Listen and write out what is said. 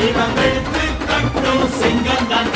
இவன் வெளுத்து கட்டும் சிங்கம் தான்